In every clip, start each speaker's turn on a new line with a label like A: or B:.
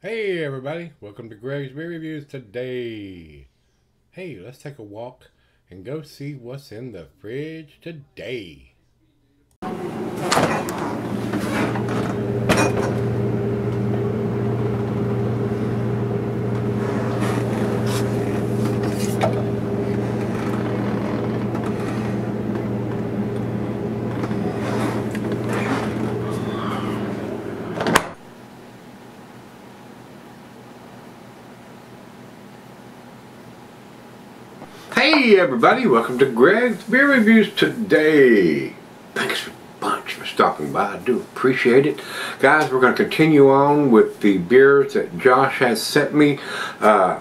A: Hey everybody, welcome to Greg's Beer Reviews today. Hey, let's take a walk and go see what's in the fridge today. Hey everybody, welcome to Greg's Beer Reviews today. Thanks a bunch for stopping by, I do appreciate it. Guys, we're going to continue on with the beers that Josh has sent me. Uh,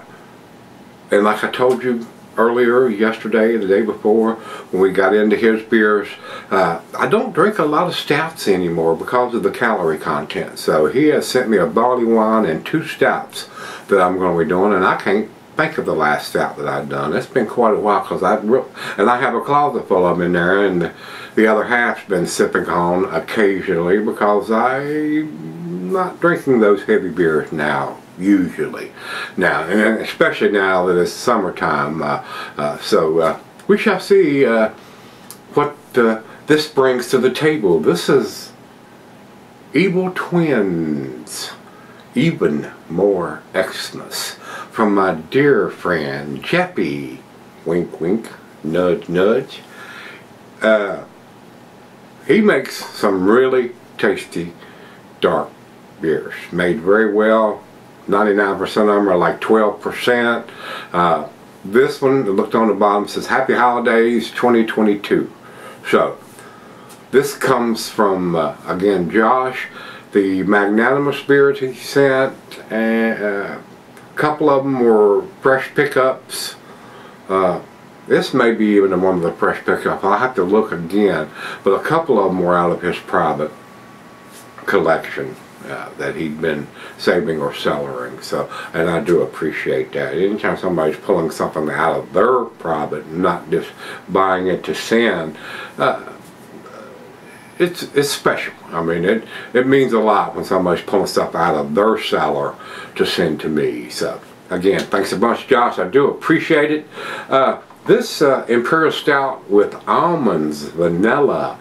A: and like I told you earlier, yesterday, the day before, when we got into his beers, uh, I don't drink a lot of stouts anymore because of the calorie content. So he has sent me a barley wine and two stouts that I'm going to be doing, and I can't think of the last stout that I've done. It's been quite a while because I've and I have a closet full of them in there, and the, the other half's been sipping on occasionally because I'm not drinking those heavy beers now. Usually, now and especially now that it's summertime, uh, uh, so uh, we shall see uh, what uh, this brings to the table. This is Evil Twins, even more Xmas from my dear friend Jeppy, wink wink, nudge nudge. Uh, he makes some really tasty dark beers, made very well. 99% of them are like 12%. Uh, this one, looked on the bottom, says Happy Holidays 2022. So, this comes from, uh, again, Josh, the Magnanimous Spirit he sent, and uh, couple of them were fresh pickups. Uh, this may be even one of the fresh pickups. I'll have to look again. But a couple of them were out of his private collection uh, that he'd been saving or cellaring. So, and I do appreciate that. Anytime somebody's pulling something out of their private, not just buying it to send, uh, it's it's special. I mean, it it means a lot when somebody's pulling stuff out of their cellar to send to me. So again, thanks a bunch, Josh. I do appreciate it. Uh, this uh, Imperial Stout with almonds, vanilla,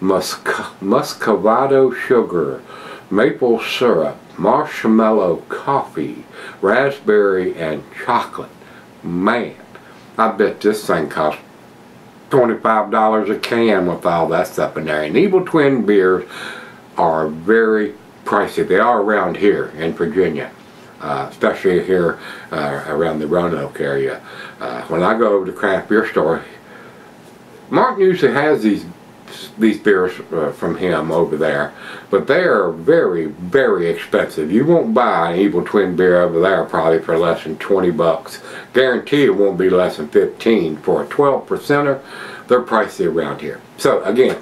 A: muscovado sugar, maple syrup, marshmallow coffee, raspberry, and chocolate. Man, I bet this thing costs $25 a can with all that stuff in there. And Evil Twin beers are very pricey. They are around here in Virginia. Uh, especially here uh, around the Roanoke area. Uh, when I go over to the craft beer store, Martin usually has these these beers uh, from him over there, but they are very, very expensive. You won't buy an Evil Twin beer over there probably for less than 20 bucks. Guarantee it won't be less than 15 for a 12 percenter. They're pricey around here. So again,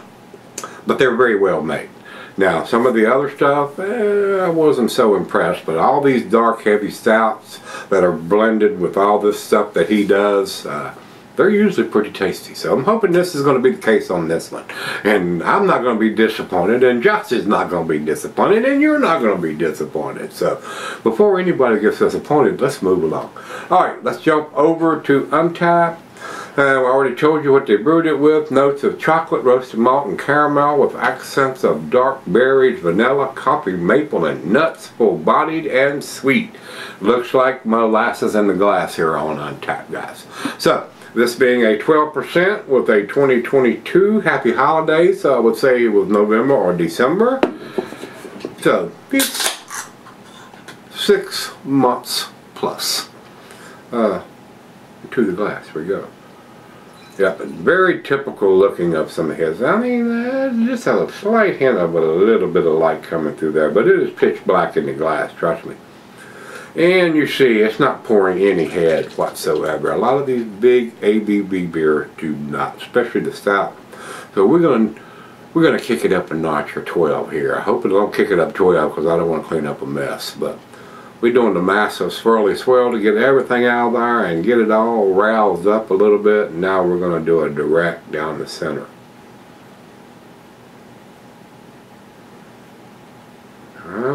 A: but they're very well made. Now, some of the other stuff, eh, I wasn't so impressed, but all these dark, heavy stouts that are blended with all this stuff that he does, uh, they're usually pretty tasty. So I'm hoping this is going to be the case on this one. And I'm not going to be disappointed, and Josh is not going to be disappointed, and you're not going to be disappointed. So before anybody gets disappointed, let's move along. Alright, let's jump over to Untappd. Uh, I already told you what they brewed it with. Notes of chocolate, roasted malt, and caramel with accents of dark berries, vanilla, coffee, maple, and nuts, full-bodied and sweet. Looks like molasses in the glass here on Untappd, guys. So, this being a 12% with a 2022 Happy Holidays, so I would say it was November or December. So, it's six months plus. Uh, to the glass, we go. Yep, very typical looking of some his. I mean, uh, just a slight hint of a little bit of light coming through there, but it is pitch black in the glass, trust me. And you see, it's not pouring any head whatsoever. A lot of these big ABV beers do not, especially the stout. So we're going to we're going to kick it up a notch for 12 here. I hope it don't kick it up 12 because I don't want to clean up a mess. But we're doing the massive swirly swirl to get everything out there and get it all roused up a little bit. Now we're going to do a direct down the center.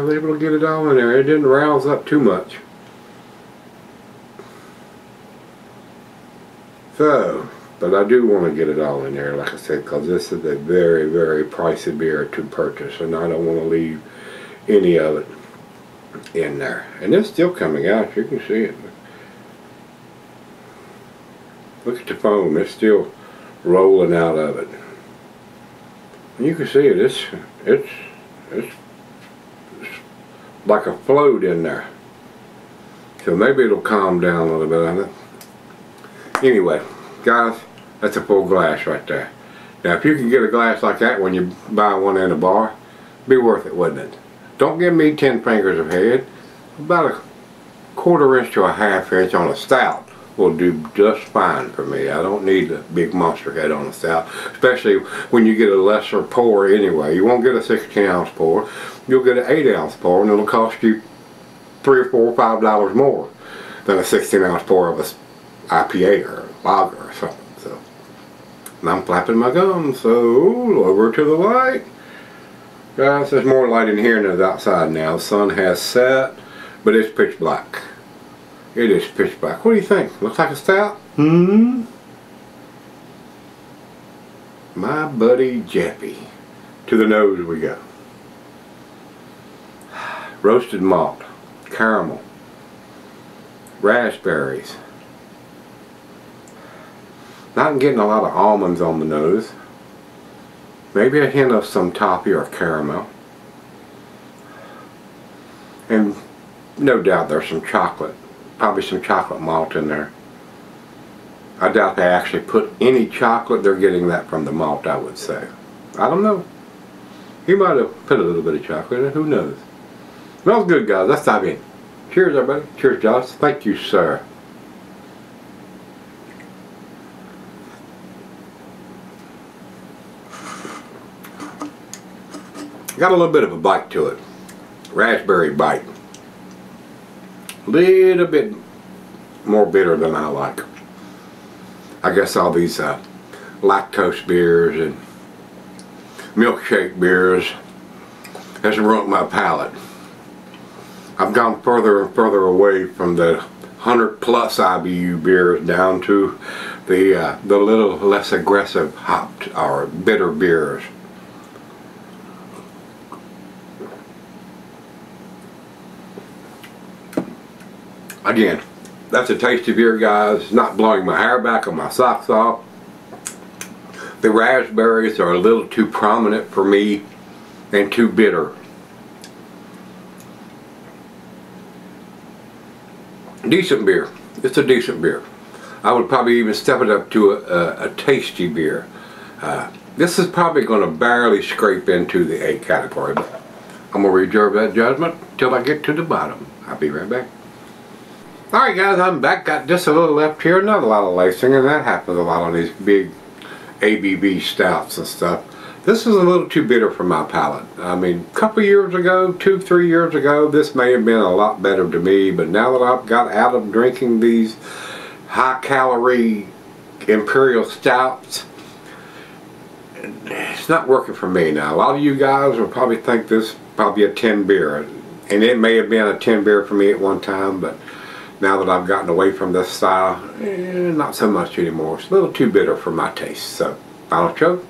A: Was able to get it all in there. It didn't rouse up too much. So, but I do want to get it all in there, like I said, because this is a very, very pricey beer to purchase, and I don't want to leave any of it in there. And it's still coming out, you can see it. Look at the foam, it's still rolling out of it. You can see it, it's, it's, it's like a float in there. So maybe it'll calm down a little bit on it. Anyway, guys, that's a full glass right there. Now, if you can get a glass like that when you buy one in a bar, be worth it, wouldn't it? Don't give me 10 fingers of head. About a quarter inch to a half inch on a stout will do just fine for me. I don't need a big monster head on a stout, especially when you get a lesser pour anyway. You won't get a 16 ounce pour. You'll get an 8 ounce pour and it'll cost you three or four or five dollars more than a 16 ounce pour of a IPA or a lager or something. So, and I'm flapping my gums, so over to the light. Guys, there's more light in here than outside now. The sun has set, but it's pitch black. It is pitch black. What do you think? Looks like a stout? Hmm? My buddy Jappy. To the nose we go. Roasted malt, caramel, raspberries, not getting a lot of almonds on the nose. Maybe a hint of some toffee or caramel. And no doubt there's some chocolate. Probably some chocolate malt in there. I doubt they actually put any chocolate. They're getting that from the malt, I would say. I don't know. He might have put a little bit of chocolate in it. Who knows? Smells good, guys. Let's dive in. Cheers, everybody. Cheers, Josh. Thank you, sir. Got a little bit of a bite to it. Raspberry bite. Little bit more bitter than I like. I guess all these uh, lactose beers and milkshake beers has ruined my palate. I've gone further and further away from the 100 plus IBU beers down to the uh, the little less aggressive hopped or bitter beers. Again, that's a tasty beer, guys. Not blowing my hair back or my socks off. The raspberries are a little too prominent for me and too bitter. Decent beer. It's a decent beer. I would probably even step it up to a, a, a tasty beer. Uh, this is probably going to barely scrape into the A category, I'm going to reserve that judgment till I get to the bottom. I'll be right back. Alright guys, I'm back. Got just a little left here. Not a lot of lacing, and that happens a lot on these big ABV stouts and stuff. This is a little too bitter for my palate. I mean, a couple years ago, two, three years ago, this may have been a lot better to me, but now that I've got out of drinking these high-calorie imperial stouts, it's not working for me now. A lot of you guys will probably think this probably a 10 beer, and it may have been a 10 beer for me at one time, but now that I've gotten away from this style, eh, not so much anymore. It's a little too bitter for my taste. So, final choke.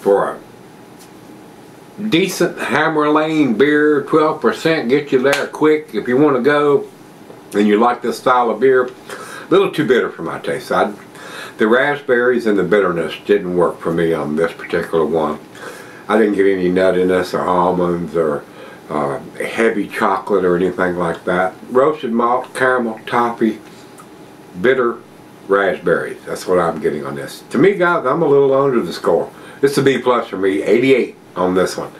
A: For a decent Hammer Lane beer, 12%, get you there quick if you want to go and you like this style of beer. A little too bitter for my taste. I'd the raspberries and the bitterness didn't work for me on this particular one. I didn't get any nuttiness or almonds or uh, heavy chocolate or anything like that. Roasted malt, caramel, toffee, bitter raspberries. That's what I'm getting on this. To me, guys, I'm a little under the score. It's a B plus for me, 88 on this one.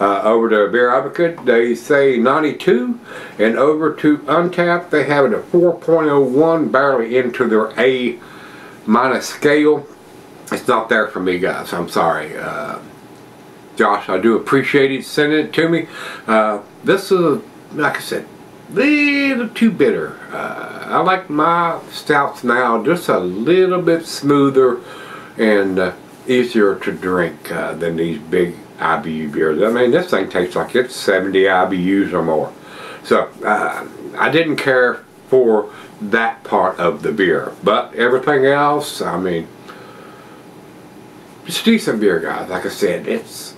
A: Uh, over to Beer Advocate, they say 92, and over to Untappd, they have it at 4.01, barely into their A minus scale, it's not there for me, guys. I'm sorry. Uh, Josh, I do appreciate you sending it to me. Uh, this is, like I said, a little too bitter. Uh, I like my stouts now just a little bit smoother and uh, easier to drink uh, than these big IBU beers. I mean, this thing tastes like it's 70 IBUs or more. So uh, I didn't care for that part of the beer, but everything else, I mean, it's decent beer, guys. Like I said, it's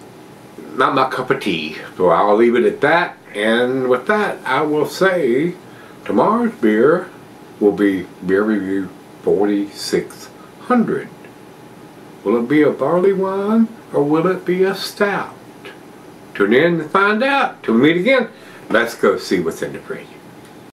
A: not my cup of tea. So I'll leave it at that. And with that, I will say tomorrow's beer will be beer review 4600. Will it be a barley wine or will it be a stout? Tune in to find out. Till we meet again, let's go see what's in the fridge.